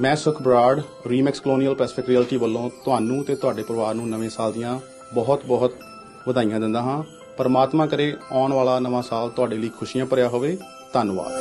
ਮੈਂ Sukh Brar REMAX Colonial Pacific Realty ਵੱਲੋਂ ਤੁਹਾਨੂੰ ਤੇ ਤੁਹਾਡੇ ਪਰਿਵਾਰ ਨੂੰ ਨਵੇਂ ਸਾਲ ਦੀਆਂ ਬਹੁਤ-ਬਹੁਤ ਵਧਾਈਆਂ ਦਿੰਦਾ ਹਾਂ। ਪਰਮਾਤਮਾ ਕਰੇ ਆਉਣ ਵਾਲਾ ਨਵਾਂ ਸਾਲ ਤੁਹਾਡੇ ਲਈ ਖੁਸ਼ੀਆਂ ਭਰਿਆ ਹੋਵੇ। ਧੰਨਵਾਦ।